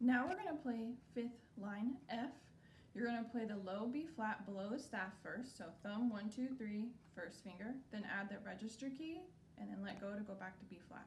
Now we're gonna play fifth line F. You're gonna play the low B flat below the staff first, so thumb one, two, three, first finger, then add the register key, and then let go to go back to B flat.